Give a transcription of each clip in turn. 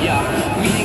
Yeah.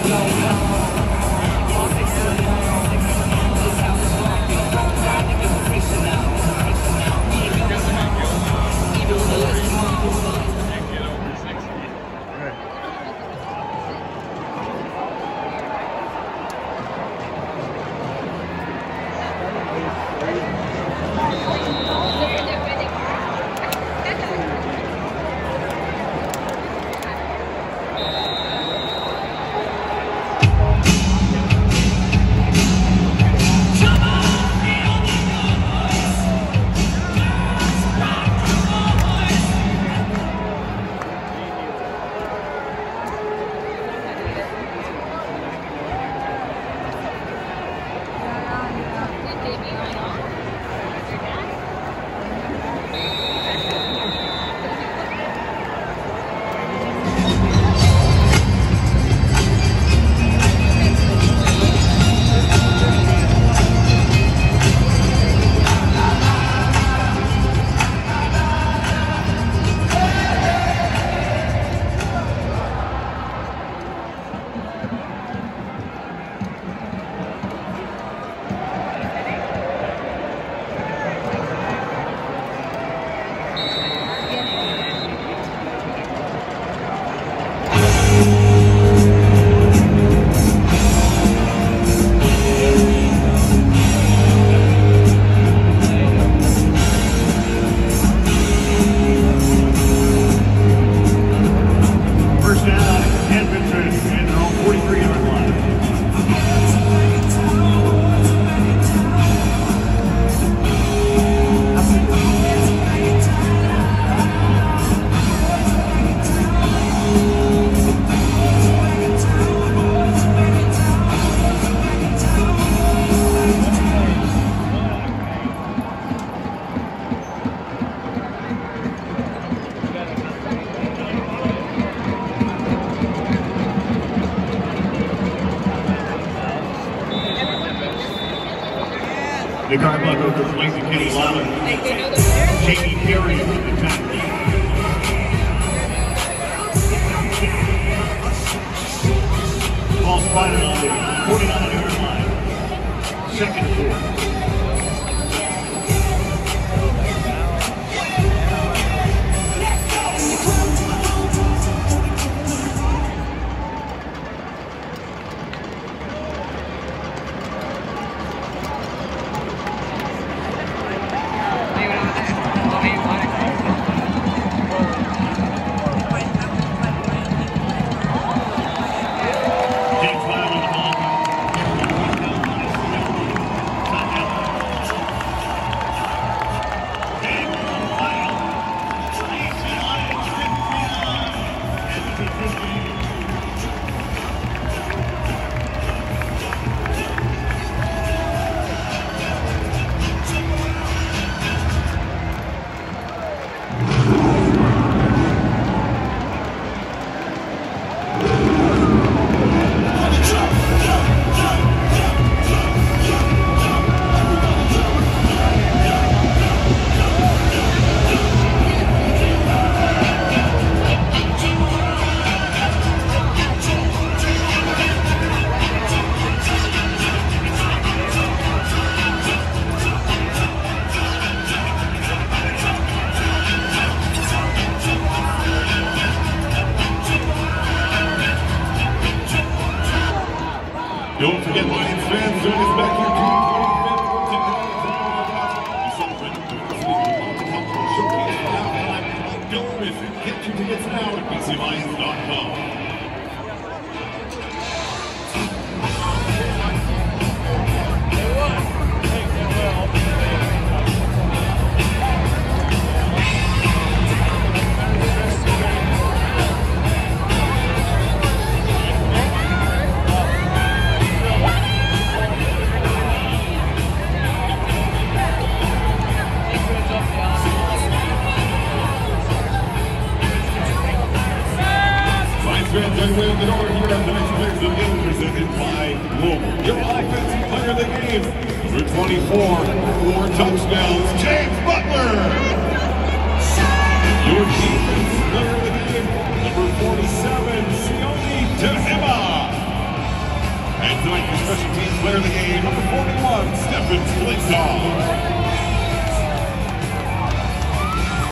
Nick Arbuckle, Swayze Kenny Lawler, Jamie Perry with the tackle. Ball spotted on the 49 yard line. Second quarter. Don't forget Lions fans, join us back here June 25th. We celebrate diversity with multicultural showcase for Alabama. Don't miss it. Get your tickets now at bclions.com. The door here tonight's Players of the Game presented by Global. Your offensive player of the game through 24, four touchdowns, James Butler. Your defense player of the game, number 47, Sione Teuhema. And tonight's special teams player of the game, number 41, Stefan Flintoft.